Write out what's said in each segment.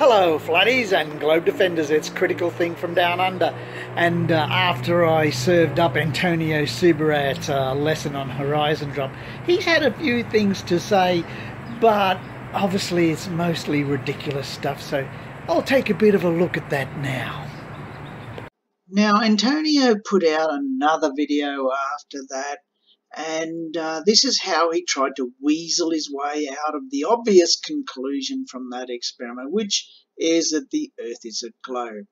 Hello flatties and globe defenders, it's Critical Think from Down Under and uh, after I served up Antonio Subirats' uh, lesson on Horizon Drop, he's had a few things to say but obviously it's mostly ridiculous stuff so I'll take a bit of a look at that now. Now Antonio put out another video after that and uh, this is how he tried to weasel his way out of the obvious conclusion from that experiment, which is that the Earth is a globe.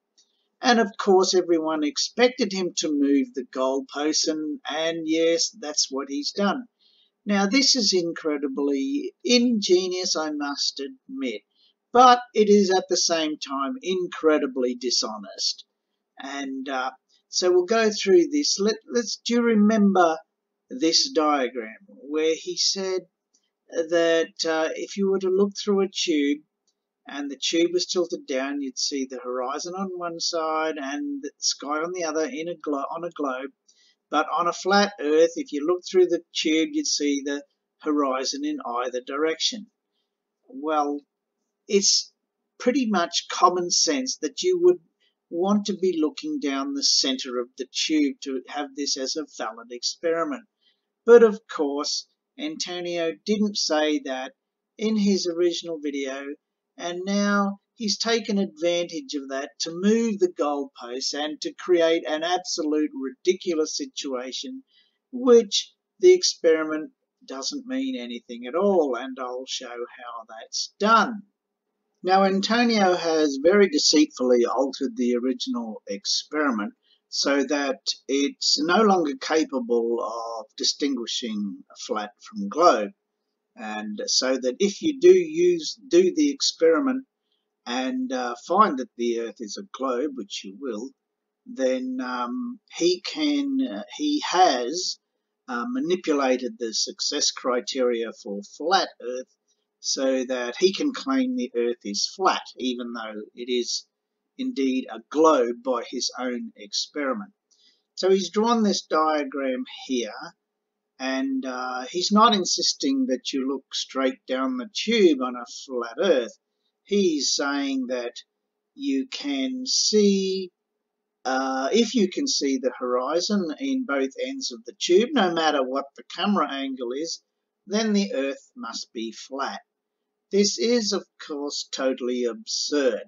And of course, everyone expected him to move the goalposts, and, and yes, that's what he's done. Now, this is incredibly ingenious, I must admit, but it is at the same time incredibly dishonest. And uh, so we'll go through this. Let, let's do you remember this diagram where he said that uh, if you were to look through a tube and the tube was tilted down, you'd see the horizon on one side and the sky on the other in a on a globe. But on a flat Earth, if you look through the tube, you'd see the horizon in either direction. Well, it's pretty much common sense that you would want to be looking down the center of the tube to have this as a valid experiment. But of course, Antonio didn't say that in his original video, and now he's taken advantage of that to move the goalposts and to create an absolute ridiculous situation, which the experiment doesn't mean anything at all, and I'll show how that's done. Now, Antonio has very deceitfully altered the original experiment so that it's no longer capable of distinguishing a flat from globe. And so that if you do use do the experiment and uh, find that the earth is a globe which you will then um, he can uh, he has uh, manipulated the success criteria for flat earth so that he can claim the earth is flat even though it is indeed a globe by his own experiment. So he's drawn this diagram here and uh, he's not insisting that you look straight down the tube on a flat earth. He's saying that you can see, uh, if you can see the horizon in both ends of the tube, no matter what the camera angle is, then the earth must be flat. This is, of course, totally absurd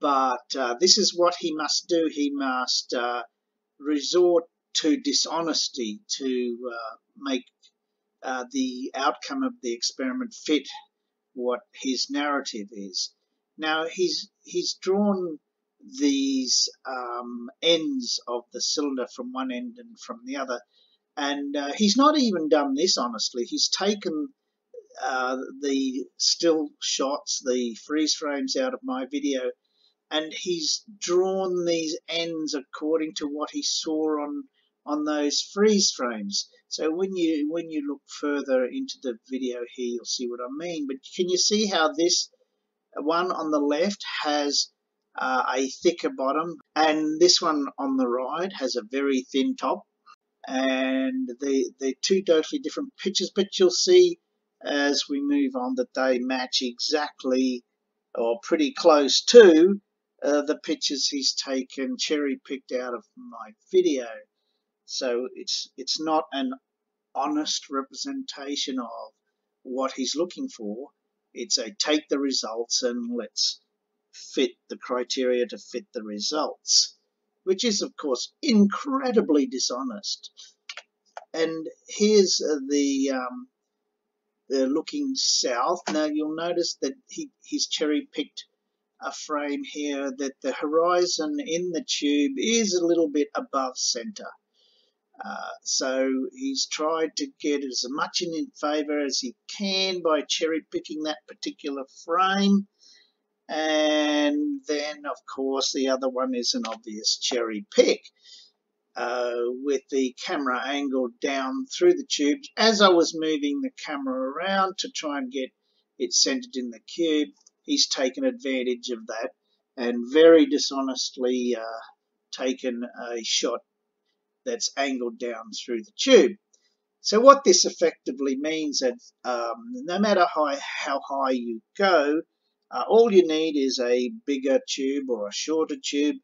but uh, this is what he must do. He must uh, resort to dishonesty to uh, make uh, the outcome of the experiment fit what his narrative is. Now he's he's drawn these um, ends of the cylinder from one end and from the other, and uh, he's not even done this honestly. He's taken uh, the still shots, the freeze frames out of my video and he's drawn these ends according to what he saw on on those freeze frames. So when you when you look further into the video here, you'll see what I mean. But can you see how this one on the left has uh, a thicker bottom, and this one on the right has a very thin top, and they they're two totally different pictures. But you'll see as we move on that they match exactly or pretty close to uh, the pictures he's taken cherry picked out of my video. So it's it's not an honest representation of what he's looking for. It's a take the results and let's fit the criteria to fit the results, which is of course incredibly dishonest. And here's uh, the um, looking south. Now you'll notice that he, he's cherry picked a frame here that the horizon in the tube is a little bit above center. Uh, so he's tried to get as much in favor as he can by cherry picking that particular frame. And then, of course, the other one is an obvious cherry pick. Uh, with the camera angled down through the tube as I was moving the camera around to try and get it centered in the cube he's taken advantage of that and very dishonestly uh, taken a shot that's angled down through the tube. So what this effectively means is that um, no matter how, how high you go, Uh, all you need is a bigger tube or a shorter tube,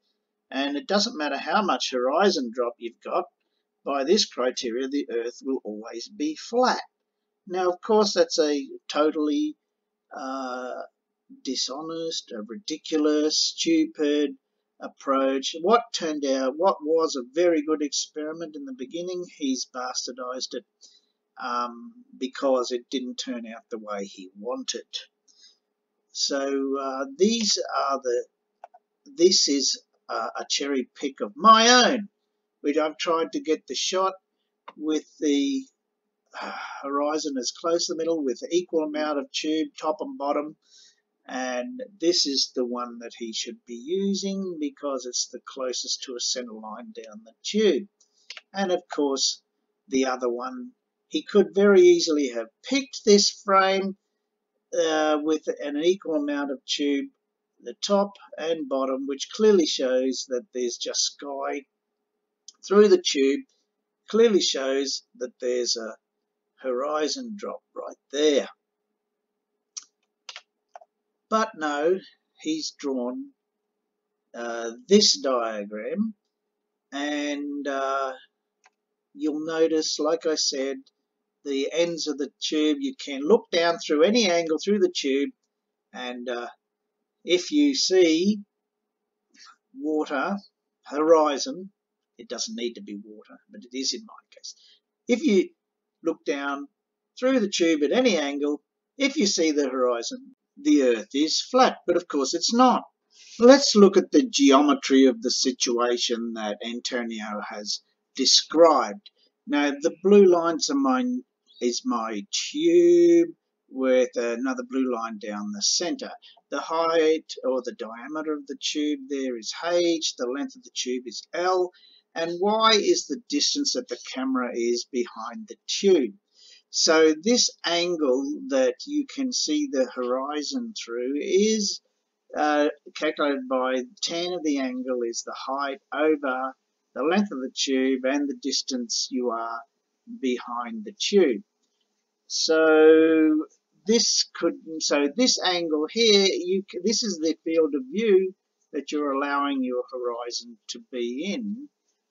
and it doesn't matter how much horizon drop you've got, by this criteria, the Earth will always be flat. Now, of course, that's a totally uh, dishonest, a ridiculous, stupid approach. What turned out, what was a very good experiment in the beginning, he's bastardized it um, because it didn't turn out the way he wanted. So uh, these are the, this is uh, a cherry pick of my own, which I've tried to get the shot with the uh, horizon as close to the middle with equal amount of tube top and bottom and this is the one that he should be using because it's the closest to a center line down the tube. And of course the other one he could very easily have picked this frame uh, with an equal amount of tube the top and bottom which clearly shows that there's just sky through the tube clearly shows that there's a horizon drop right there but no, he's drawn uh, this diagram and uh, you'll notice, like I said, the ends of the tube, you can look down through any angle through the tube and uh, if you see water, horizon, it doesn't need to be water, but it is in my case. If you look down through the tube at any angle, if you see the horizon, the Earth is flat, but of course it's not. Let's look at the geometry of the situation that Antonio has described. Now the blue lines are my, is my tube with another blue line down the center. The height or the diameter of the tube there is h, the length of the tube is l, and y is the distance that the camera is behind the tube. So this angle that you can see the horizon through is uh, calculated by tan of the angle is the height over the length of the tube and the distance you are behind the tube. So this could so this angle here you this is the field of view that you're allowing your horizon to be in,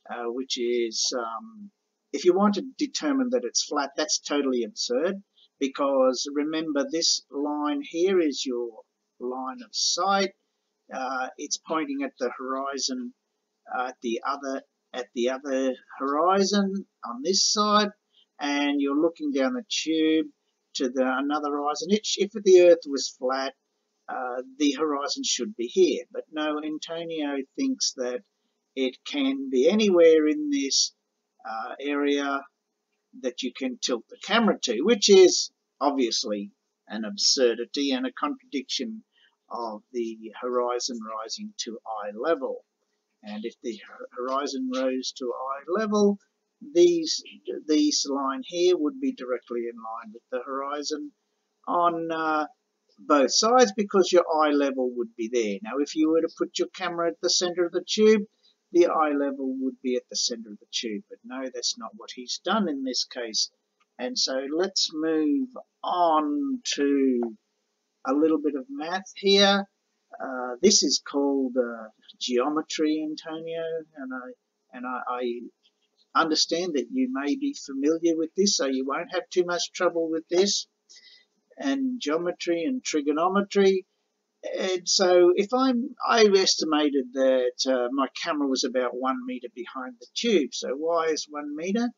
uh, which is um, if you want to determine that it's flat, that's totally absurd because remember this line here is your line of sight. Uh, it's pointing at the horizon uh, at the other at the other horizon on this side and you're looking down the tube to the another horizon. If the earth was flat, uh, the horizon should be here. But no, Antonio thinks that it can be anywhere in this uh, area that you can tilt the camera to, which is obviously an absurdity and a contradiction of the horizon rising to eye level. And if the horizon rose to eye level, these this line here would be directly in line with the horizon on uh, both sides because your eye level would be there. Now if you were to put your camera at the center of the tube, the eye level would be at the center of the tube. But no, that's not what he's done in this case. And so let's move on to a little bit of math here. Uh, this is called uh, geometry, Antonio, and I and I, I understand that you may be familiar with this, so you won't have too much trouble with this. And geometry and trigonometry and so if I'm, I estimated that uh, my camera was about one meter behind the tube. So why is one meter?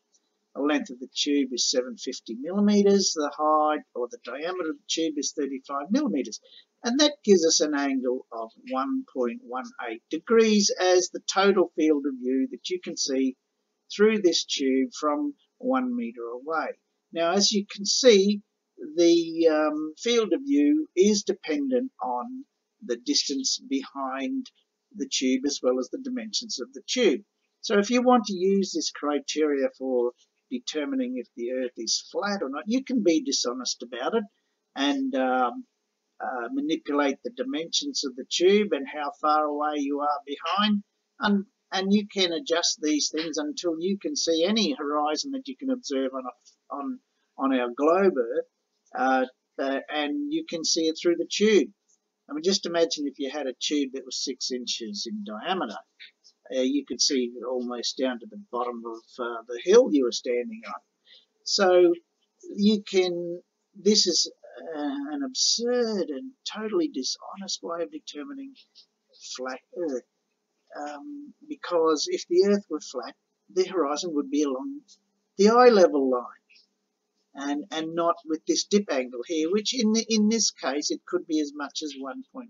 The length of the tube is 750 millimeters. The height or the diameter of the tube is 35 millimeters. And that gives us an angle of 1.18 degrees as the total field of view that you can see through this tube from one meter away. Now, as you can see, the um, field of view is dependent on the distance behind the tube as well as the dimensions of the tube. So if you want to use this criteria for determining if the Earth is flat or not, you can be dishonest about it and um, uh, manipulate the dimensions of the tube and how far away you are behind and and you can adjust these things until you can see any horizon that you can observe on a, on on our globe Earth uh, and you can see it through the tube. I mean, just imagine if you had a tube that was six inches in diameter. Uh, you could see almost down to the bottom of uh, the hill you were standing on. So you can, this is uh, an absurd and totally dishonest way of determining flat Earth. Um, because if the Earth were flat, the horizon would be along the eye level line and, and not with this dip angle here, which in, the, in this case, it could be as much as 1.18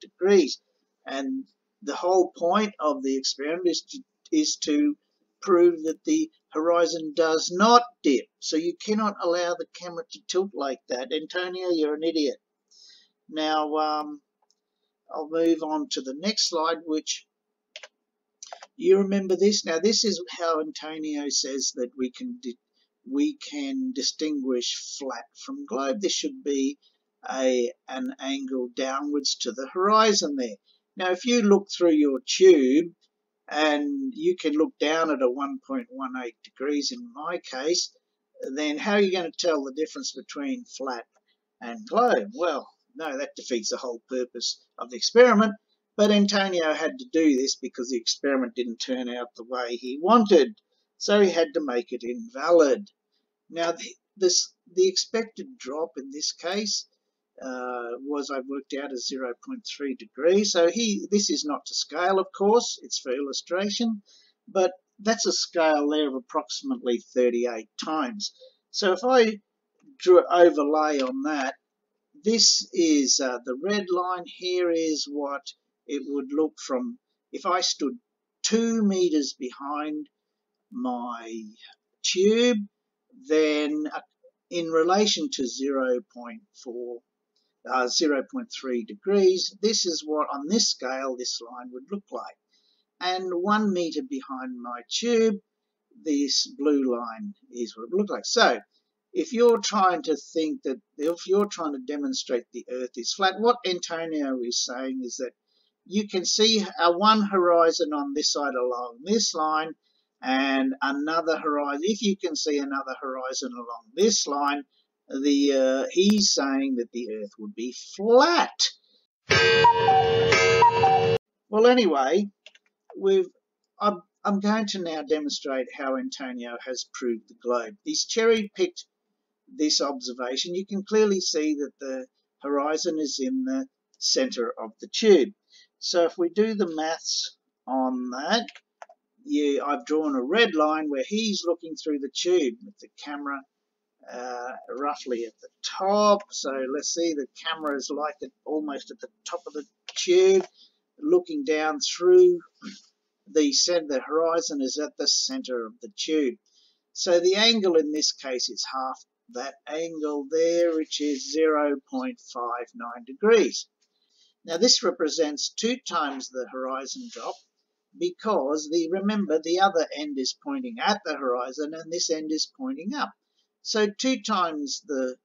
degrees. And the whole point of the experiment is to, is to prove that the horizon does not dip. So you cannot allow the camera to tilt like that. Antonio, you're an idiot. Now, um, I'll move on to the next slide, which you remember this. Now, this is how Antonio says that we can we can distinguish flat from globe. This should be a an angle downwards to the horizon there. Now, if you look through your tube, and you can look down at a 1.18 degrees in my case, then how are you going to tell the difference between flat and globe? Well, no, that defeats the whole purpose of the experiment. But Antonio had to do this because the experiment didn't turn out the way he wanted. So he had to make it invalid. Now, the, this, the expected drop in this case uh, was I've worked out as 0.3 degrees. So he, this is not to scale, of course, it's for illustration, but that's a scale there of approximately 38 times. So if I drew overlay on that, this is uh, the red line here is what it would look from if I stood two meters behind my tube, then uh, in relation to 0.4 uh, 0.3 degrees. This is what on this scale this line would look like. And one meter behind my tube, this blue line is what it would look like. So if you're trying to think that, if you're trying to demonstrate the Earth is flat, what Antonio is saying is that you can see a one horizon on this side along this line and another horizon. If you can see another horizon along this line, the uh, he's saying that the Earth would be flat. Well, anyway, we've I'm, I'm going to now demonstrate how Antonio has proved the globe. He's cherry-picked this observation. You can clearly see that the horizon is in the center of the tube. So if we do the maths on that, yeah, I've drawn a red line where he's looking through the tube with the camera uh, roughly at the top. So let's see, the camera is like it almost at the top of the tube, looking down through the center. The horizon is at the center of the tube. So the angle in this case is half that angle there, which is 0.59 degrees. Now this represents two times the horizon drop because the remember the other end is pointing at the horizon and this end is pointing up. So 2 times the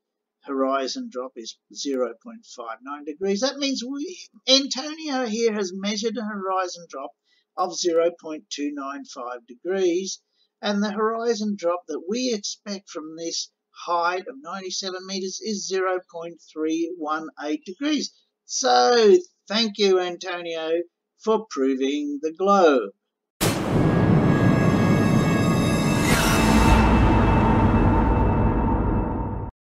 horizon drop is 0.59 degrees. That means we, Antonio here has measured a horizon drop of 0.295 degrees and the horizon drop that we expect from this height of 97 meters is 0.318 degrees. So thank you Antonio for proving the globe.